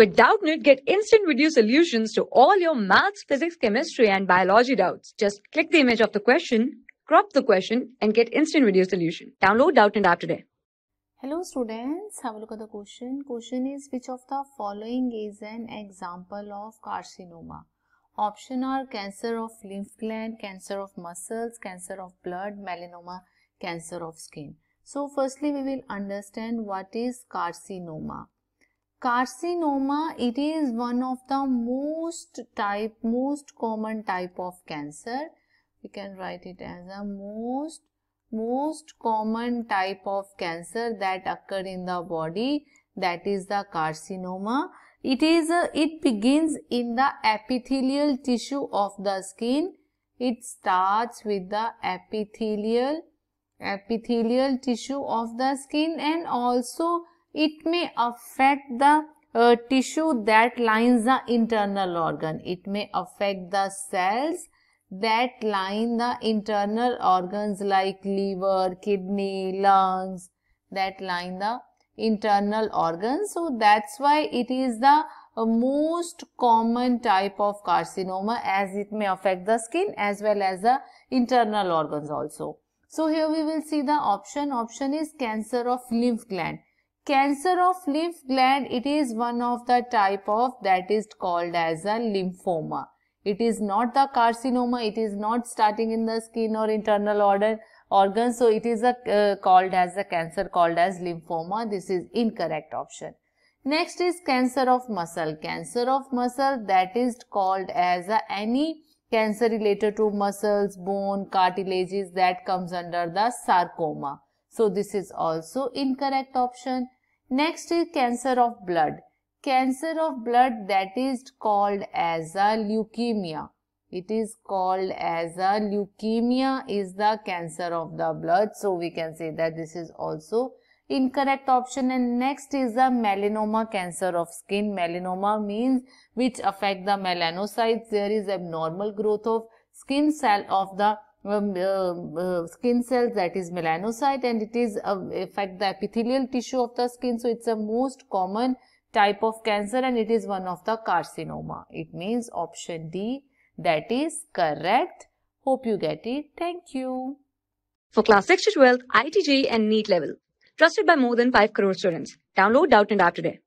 With Doubtnut, get instant video solutions to all your maths, physics, chemistry, and biology doubts. Just click the image of the question, crop the question, and get instant video solution. Download Doubtnut app today. Hello students, have a look at the question. Question is which of the following is an example of carcinoma? Option are cancer of lymph gland, cancer of muscles, cancer of blood, melanoma, cancer of skin. So firstly we will understand what is carcinoma. Carcinoma, it is one of the most type, most common type of cancer. We can write it as a most, most common type of cancer that occur in the body. That is the carcinoma. It is a, it begins in the epithelial tissue of the skin. It starts with the epithelial, epithelial tissue of the skin and also it may affect the uh, tissue that lines the internal organ. It may affect the cells that line the internal organs like liver, kidney, lungs that line the internal organs. So, that's why it is the uh, most common type of carcinoma as it may affect the skin as well as the internal organs also. So, here we will see the option. Option is cancer of lymph gland Cancer of lymph gland, it is one of the type of that is called as a lymphoma. It is not the carcinoma, it is not starting in the skin or internal organ, organ so it is a, uh, called as a cancer called as lymphoma. This is incorrect option. Next is cancer of muscle. Cancer of muscle that is called as a, any cancer related to muscles, bone, cartilages that comes under the sarcoma. So this is also incorrect option. Next is cancer of blood. Cancer of blood that is called as a leukemia. It is called as a leukemia is the cancer of the blood. So we can say that this is also incorrect option and next is the melanoma cancer of skin. Melanoma means which affect the melanocytes. There is abnormal growth of skin cell of the um, uh, uh, skin cells that is melanocyte and it is uh, affect the epithelial tissue of the skin. So, it's a most common type of cancer and it is one of the carcinoma. It means option D that is correct. Hope you get it. Thank you. For class 6 to 12, IIT JEE and NEET level. Trusted by more than 5 crore students. Download Doubtnut app today.